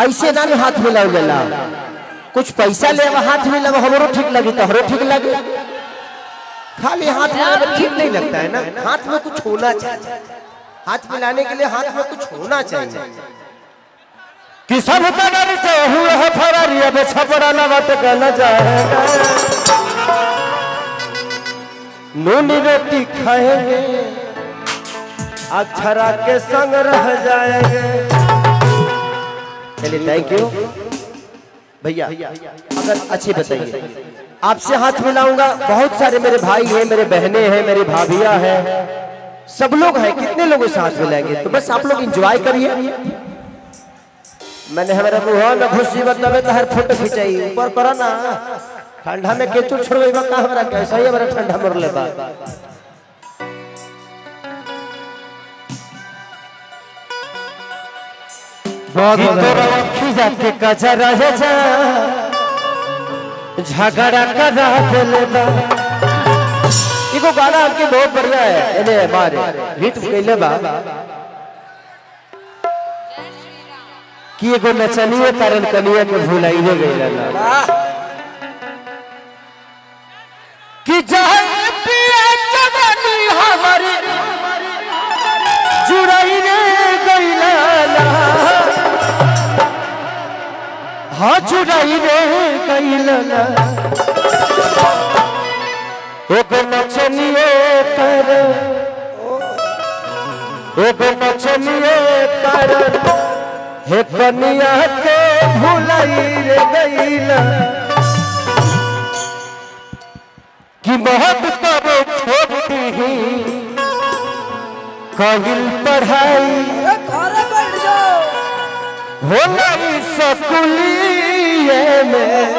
ऐसे ना में हाथ मिलाओ कुछ पैसा ले हाथ मिलाओ हमरो ठीक लगी, तोहरो ठीक लगी। खाली हाथ मिलाना ठीक नहीं लगता है ना, हाथ में कुछ होना चाहिए। हाथ मिलाने के लिए हाथ में कुछ होना चाहिए। कि सब रोटी खाएँगे, अक्षरा के संग रह जाएँगे। चलिए थैंक यू भैया, अगर अच्छी बताइए। आपसे हाथ मिलाऊँगा, बहुत सारे मेरे भाई हैं, मेरे बहनें हैं, मेरी भाभियाँ हैं। सब लोग हैं, कितने लोगों से हाथ मिलाएँगे? तो बस आप लोग इंजॉय करिए। मैंने हमारा मुहा न खुशी बतावे तो हर फ़ोटो खिंचाई, ऊपर करो ना। ठंडा में केचू छोड़वे बा का हमरा कैसा ही हमरा ठंडा मर ले खिजा के कचरा झगड़ा करा दिले बा एगो गाना आपके बहुत बढ़िया है। एने मारे। हिट कैले बा कि एगो नचनिए कारण कनिया के भुलाई हो ना। कि जहर हाँ जुड़ाई रे गईला एगो नचनिए कर। एगो नचनिए कारण हे कनिया के भुलाई रे गईला कि बहुत करो छोटी ही। कहिल पढ़ाई होला ई सकुलिए में।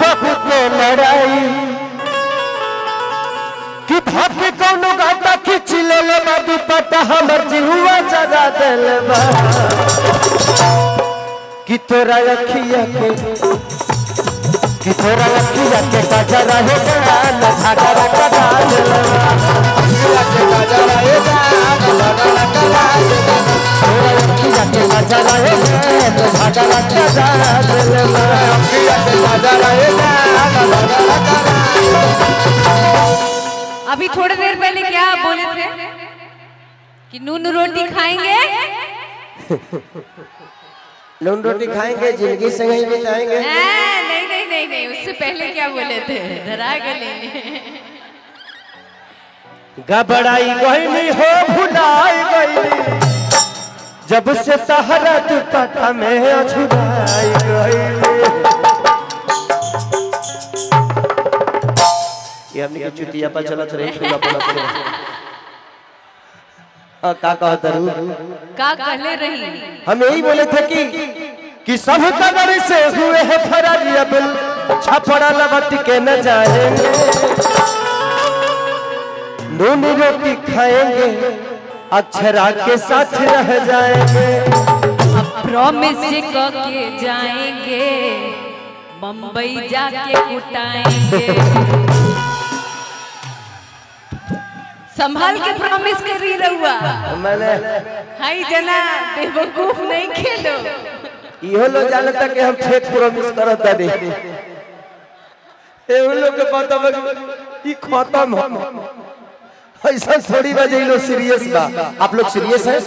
बहुत लड़ाई। कि भाग कौनो गाता खींच ले ले दुपट्टा हमर जिहुआ जगा देल कि तोरा अखिया के कि तोरा अखिया के गजरा हो गया न झगड़ा करा देल अभी थोड़ी देर पहले क्या आप बोले थे? कि नून रोटी खाएँगे? नून रोटी खाएँगे ज़िंदगी संग ही बिताएँगे नहीं नहीं नहीं नहीं उससे पहले क्या बोले थे? धरा गले घबराई गईली हो भुलाई गईली। जब से तहरा दुपट्टा में अछुराई गईली ये हमने के चुतिया पर चलत रही पड़त रही हाँ, का कहत रू का कहले रही? हम यही बोले थे कि कि सब कदर से हुए है फरारी अब। छपड़ा लबट के न जाएँगे। नून रोटी खाएँगे। अक्षरा के साथ रह जाएँगे। प्रॉमिस जे क के जाएँगे बम्बई जाके कुटाएँगे। संभाल के प्रॉमिस कर रही रहुआ मैंने हाई जना बेवकूफ़ नहीं खेलो। इहो लोग जानता कि हम फेक प्रॉमिस करत दे ए उन लोग के पता ई खत्म हो ऐसा थोड़ी लोग सीरियस बा आप लोग सीरियस हैं?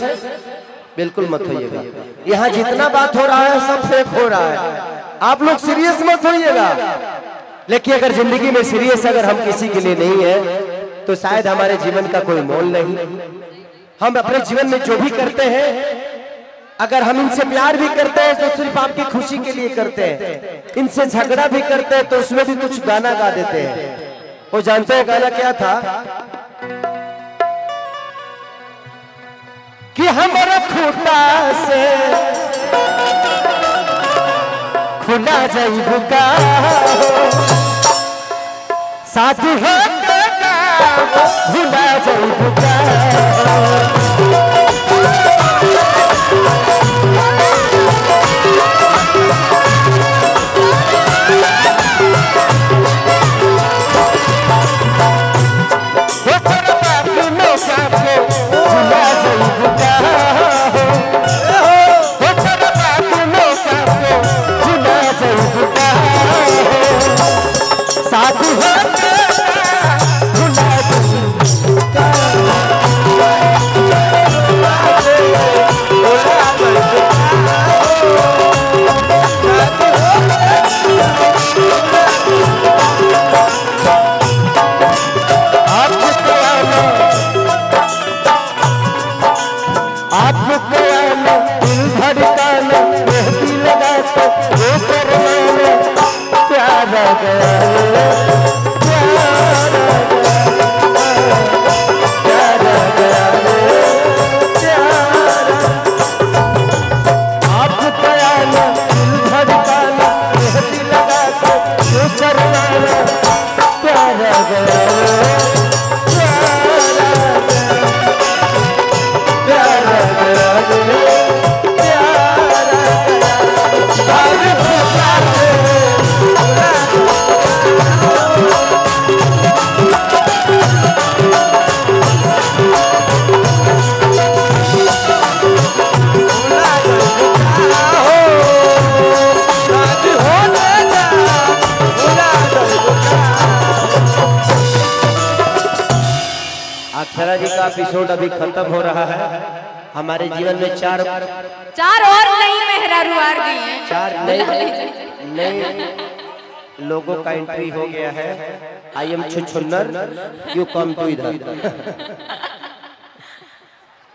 बिल्कुल मत होइएगा। यहाँ जितना बात हो रहा है, सब फेक हो रहा है। आप लोग सीरियस मत होइएगा। लेकिन अगर ज़िंदगी में सीरियस अगर हम किसी के लिए नहीं है तो शायद हमारे जीवन का कोई मोल नहीं। हम अपने जीवन में जो भी करते हैं, अगर हम इनसे प्यार भी करते हैं तो सिर्फ़ आपकी खुशी के लिए करते हैं। इनसे झगड़ा भी करते हैं तो उसमें भी कुछ गाना गा देते हैं। वो जानते हैं गाना क्या था? कि हमारा खूटा से खुला भुका साथ हो भुला जाई बुका एपिसोड अभी खत्म हो रहा है। हमारे जीवन में चार चार और नई मेहरारू आ गई हैं। चार नए नए लोगों का एंट्री हो गया है। आई एम छुछुन्नर यू कम टू इधर।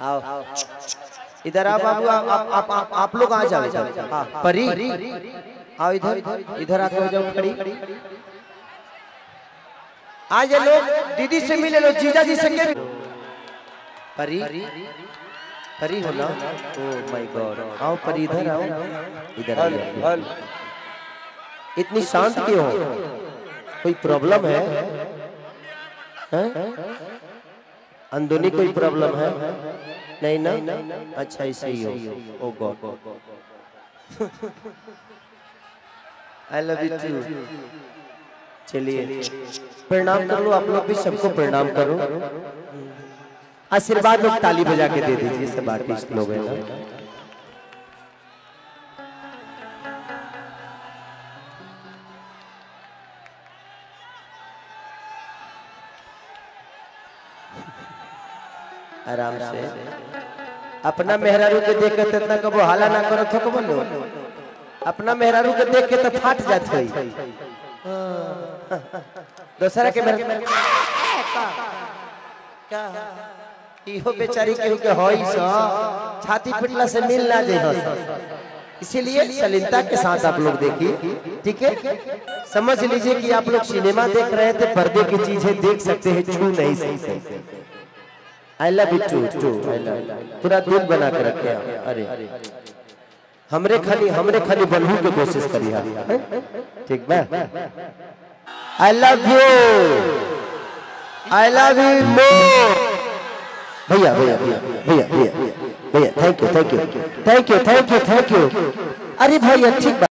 आओ। इधर आप आप आप, आप, आप लोग आ जाओ हाँ, परी। आओ इधर इधर आके हो जाओ खड़ी आ जाए लोग दीदी से मिले लो जीजा जी से परी परी हो ना? ओ माय गॉड आओ परी इधर आओ। इधर आओ। इतनी शांत क्यों हो? कोई प्रॉब्लम है? हैं? अंदरूनी कोई प्रॉब्लम है? नहीं ना? अच्छा ऐसे ही हो। ओ God I love you too चलिए। प्रणाम कर लो आप लोग भी सबको प्रणाम करो। आशीर्वाद लोग ताली बजा के दे दीजिए सब आर्टिस्ट लोग हैं ना। आराम से। अपना मेहरारू के देख के इतना कबो हाला ना करो तो कबो लो अपना मेहरारू के देख के तो फाट जात होई। दूसरा के मेहरारू क्या इहो बेचारी केहू के होई सा, छाती पिटला से मिल ना जे इसीलिए सलीलता के साथ आप लोग देखिए, ठीक है? समझ लीजिए कि आप लोग सिनेमा देख रहे थे, पर्दे की चीज़ें देख सकते हैं, छू नहीं सकते। I love you too too I love पूरा दिल बना के रखे। अरे, हमरे खाली हमरे खाली बनहू के कोशिश करी? ठीक बा? I love you I love you more भैया भैया भैया भैया भैया भैया thank you thank you thank you thank you thank you अरे भैया ठीक